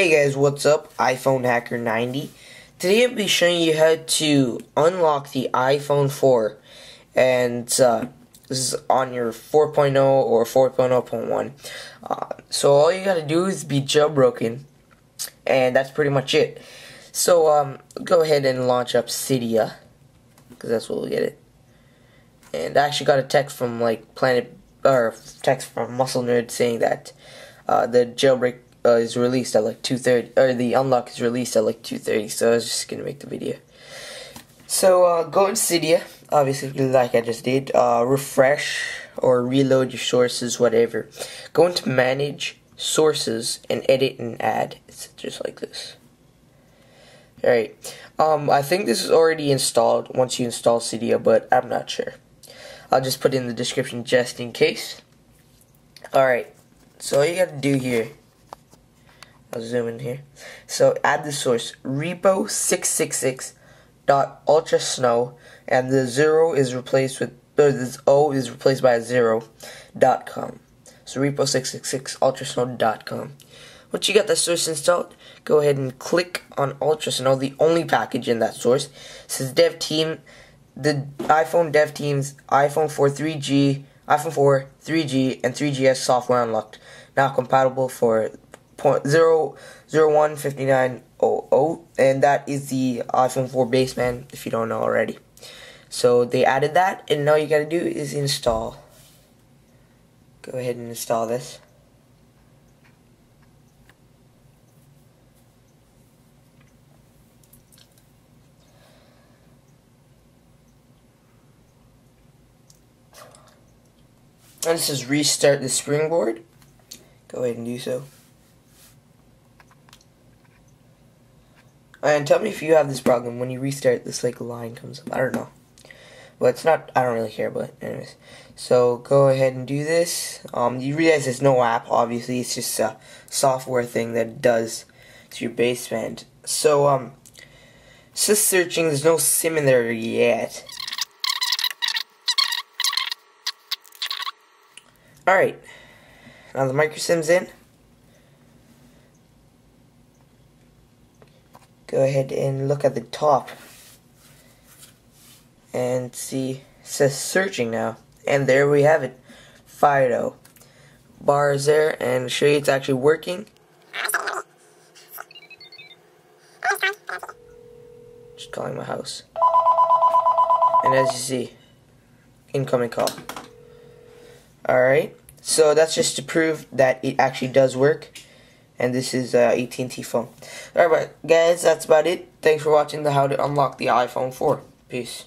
Hey guys, what's up? iPhone Hacker 90. Today I'll be showing you how to unlock the iPhone 4 and uh, this is on your 4.0 or 4.0.1. Uh, so all you gotta do is be jailbroken and that's pretty much it. So um, go ahead and launch up Cydia because that's what we'll get it. And I actually got a text from like Planet or text from MuscleNerd saying that uh, the jailbreak uh, is released at like 2.30, or the unlock is released at like 2.30, so I was just gonna make the video. So, uh, go to Cydia, obviously, like I just did, uh, refresh or reload your sources, whatever. Go into manage sources and edit and add. It's just like this. Alright, um, I think this is already installed once you install Cydia, but I'm not sure. I'll just put it in the description just in case. Alright, so all you gotta do here I'll zoom in here. So add the source repo 666 dot and the zero is replaced with or this O is replaced by a zero dot com. So repo 666 ultrasn0w dot com. Once you got the source installed, go ahead and click on ultrasn0w, the only package in that source. It says dev team the iPhone dev team's iPhone 4 3G, iPhone 4, 3G, and 3GS software unlocked. Now compatible for point zero zero one fifty nine oh oh, and that is the iPhone 4 baseband if you don't know already. So they added that, and all you gotta do is install. Go ahead and install this. And this is restart the springboard. Go ahead and do so. And tell me if you have this problem when you restart this like line comes up. I don't know. But it's not I don't really care, but anyways. So go ahead and do this. Um you realize there's no app, obviously, it's just a software thing that does to your baseband. So um it's just searching, there's no sim in there yet. Alright. Now the micro sim's in. Go ahead and look at the top and see says searching now and there we have it Fido. Bar is there and show you it's actually working. Just calling my house. And as you see incoming call. Alright so that's just to prove that it actually does work and this is uh, AT&T phone. Alright guys, that's about it. Thanks for watching the how to unlock the iPhone 4. Peace.